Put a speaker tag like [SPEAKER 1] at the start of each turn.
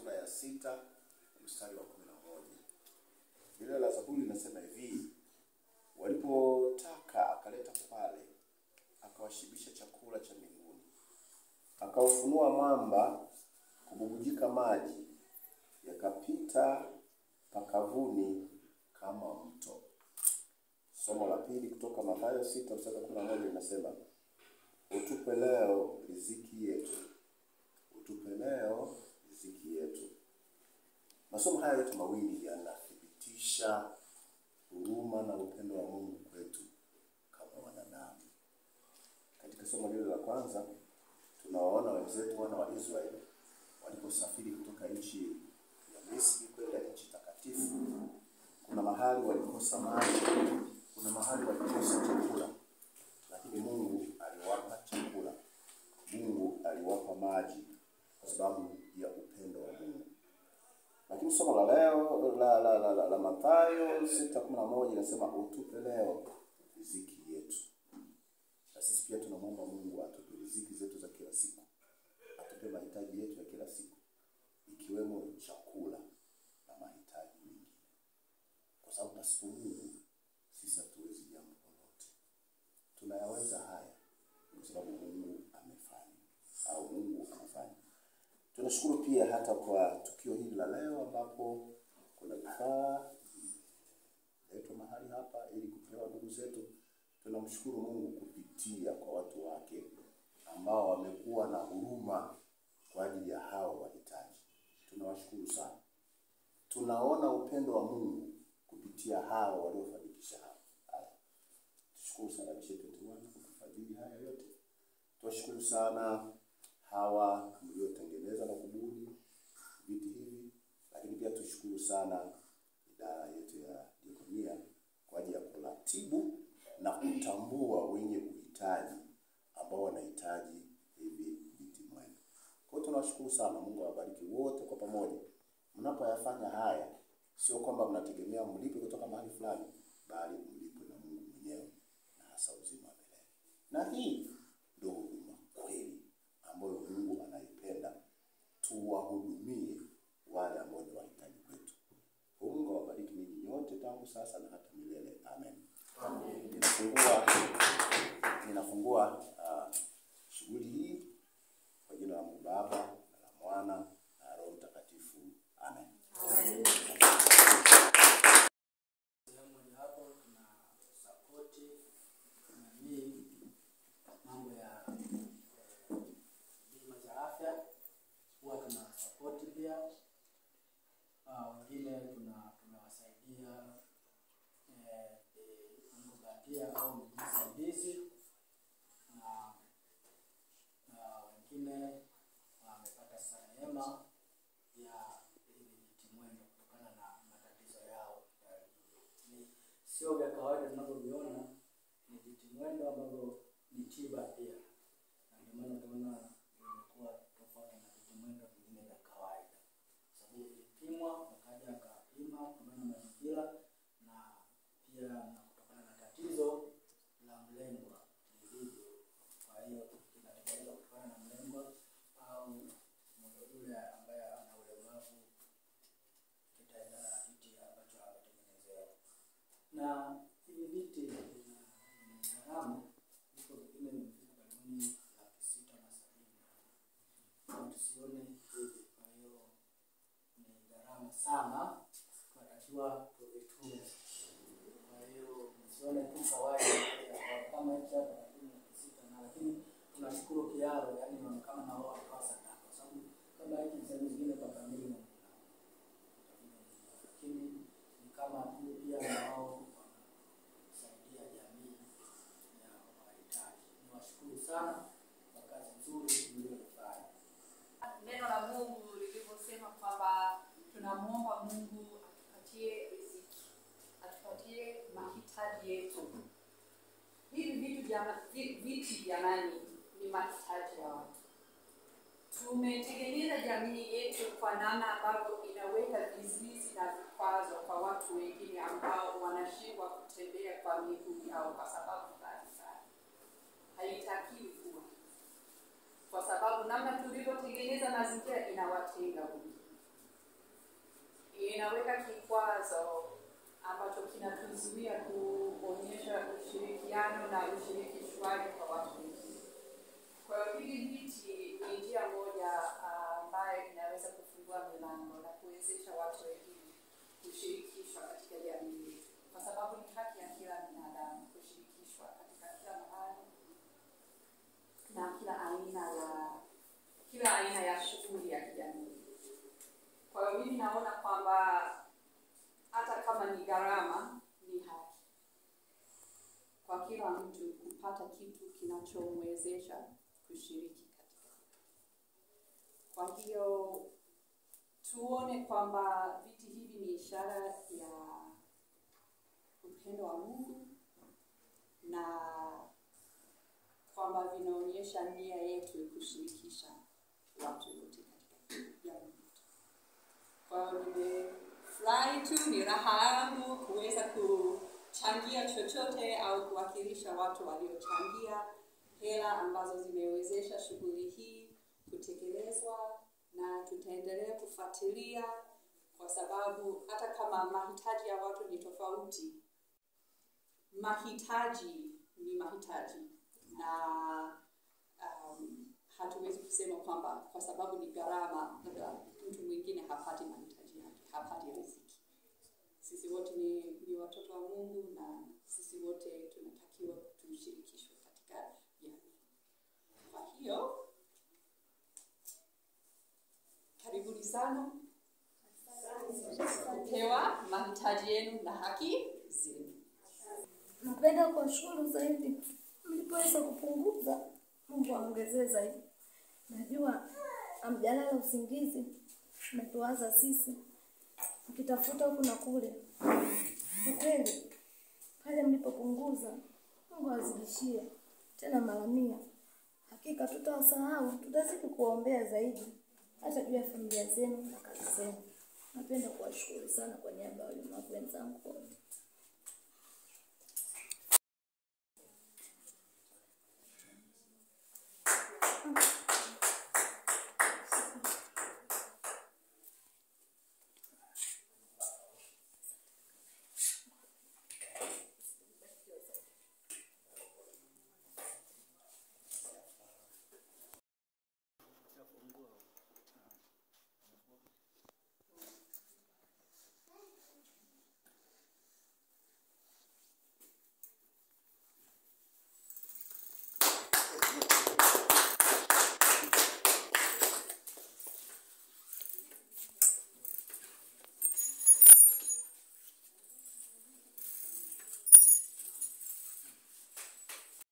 [SPEAKER 1] sura ya sita mstari wa kumi na moja. Lile la Zaburi linasema hivi: walipotaka akaleta pale, akawashibisha chakula cha mbinguni, akaufunua mwamba kububujika maji, yakapita pakavuni kama mto. Somo la pili kutoka Mathayo sita mstari wa kumi na moja linasema utupe leo riziki yetu, utupe leo. Masomo haya yote mawili yanathibitisha huruma na upendo wa Mungu kwetu kama wanadamu. Katika somo lile la kwanza tunawaona wenzetu wana wa Israeli waliposafiri kutoka nchi ya Misri kwenda nchi takatifu. Kuna mahali walikosa maji, kuna mahali walikosa chakula, lakini Mungu aliwapa chakula. Mungu aliwapa maji kwa sababu ya upendo wa Mungu. Lakini somo la leo la la, la, la, la Mathayo sita kumi na moja inasema utupe leo riziki yetu. Na sisi pia tunamwomba Mungu atupe riziki zetu za kila siku, atupe mahitaji yetu ya kila siku, ikiwemo chakula na mahitaji mengine, kwa sababu pasipo Mungu sisi hatuwezi jambo lolote. Tunayaweza haya kwa sababu Mungu amefanya au Mungu amefanya. Tunashukuru pia hata kwa tukio hili la leo ambapo kuna vifaa vimeletwa mahali hapa ili kupewa ndugu zetu. Tunamshukuru Mungu kupitia kwa watu wake ambao wamekuwa na huruma kwa ajili ya hao wahitaji. Tunawashukuru sana. Tunaona upendo wa Mungu kupitia hao waliofanikisha haya. Tushukuru sana kufadhili haya yote. Tuwashukuru sana hawa mliotengeneza na kubuni viti hivi, lakini pia tushukuru sana idara yetu ya diakonia kwa ajili ya kuratibu na kutambua wenye uhitaji ambao wanahitaji hivi viti mwema. Kwa hiyo tunawashukuru sana. Mungu awabariki wote kwa pamoja. Mnapoyafanya haya, sio kwamba mnategemea mlipe kutoka mahali fulani, bali mlipe na Mungu mwenyewe na hasa uzima wa milele. Na hii ndio huduma kweli ambayo Mungu anaipenda, tuwahudumie wale ambao ni wahitaji kwetu. Mungu awabariki ninyi nyote tangu sasa na hata milele. Amen. Amen. Ninafungua ninafungua uh, shughuli hii kwa jina la Mungu Baba na la Mwana na Roho Mtakatifu. Amen.
[SPEAKER 2] Sehemu mojawapo tuna sapoti jamii mambo ya eh, bima za afya, huwa tuna sapoti pia. Ah, Wengine tuna tunawasaidia eh, eh, mambo bandia au miguu saidizi na na wengine wamepata sasa neema ya hivi viti mwendo kutokana na matatizo yao ya ni sio vya kawaida tunavyoviona, ni viti mwendo ambavyo ni tiba pia, na ndio maana utaona vimekuwa tofauti na viti mwendo vingine vya kawaida, sababu vilipimwa, wakaja akapima kutokana na mazingira na pia na kutokana na tatizo la mlengwa lilivyo. Kwa hiyo inatengenezwa kutokana na mlengwa au mtu yule ambaye ana ulemavu kitaendana na kiti ambacho ametengenezewa. Na sana, tunatakiwa tuvitunze. Kwa hiyo msione tu kawaida kama hichi karibuni sita na lakini tunashukuru kiaro, yani inaonekana na lakini na wao wanasaidia jamii ya wahitaji. Niwashukuru sana kwa kazi nzuri mlioifanya.
[SPEAKER 3] neno la Mungu lilivyosema kwamba tunamwomba Mungu atupatie riziki, atupatie mahitaji yetu. Hivi vitu vya vi- viti jamani, ni mahitaji ya watu. Tumetengeneza jamii yetu kwa namna ambavyo inaweka vizuizi na vikwazo kwa watu wengine ambao wanashindwa kutembea kwa miguu yao kwa sababu mbalimbali. Haitakiwi kuwa kwa sababu namna tulivyotengeneza mazingira inawatenga wengine. inaweka kikwazo ambacho kinatuzuia kuonyesha ushirikiano na ushirikishwaji kwa watu. Kwa hiyo hili miti ni njia moja ambayo uh, inaweza kufungua milango na kuwezesha watu wengine kushirikishwa katika jamii yetu, kwa sababu ni haki ya kila binadamu kushirikishwa katika kila mahali na kila aina ya kila aina ya shughuli ya kijamii. Kwa hiyo mimi naona kwamba hata kama ni gharama, ni haki kwa kila mtu kupata kitu kinachomwezesha kushiriki katika. Kwa hiyo tuone kwamba viti hivi ni ishara ya upendo wa Mungu na kwamba vinaonyesha nia yetu kushirikisha watu wote katika jamii. Kwa hiyo nimefurahi tu, ni raha yangu kuweza kuchangia chochote au kuwakilisha watu waliochangia hela ambazo zimewezesha shughuli hii kutekelezwa, na tutaendelea kufuatilia kwa sababu hata kama mahitaji ya watu ni tofauti, mahitaji ni mahitaji na um, hatuwezi kusema kwamba kwa sababu ni gharama, mtu mwingine hapati mahitaji yake, hapati riziki. Sisi wote ni, ni watoto wa Mungu na sisi wote tunatakiwa tushirikishwe katika jamii. Kwa hiyo karibuni sana kupewa mahitaji yenu na haki zenu.
[SPEAKER 4] Napenda kuwashukuru zaidi mlipoweza kupunguza, Mungu aongezee zaidi. Najua amjalala usingizi, mmetuwaza sisi mkitafuta huku na kule. Kwa kweli pale mlipopunguza, Mungu awazidishie tena mara mia. Hakika tutawasahau, tutazidi kuwaombea zaidi, hata juu ya familia zenu na kazi zenu. Napenda kuwashukuru sana kwa niaba ya walimu wenzangu wote.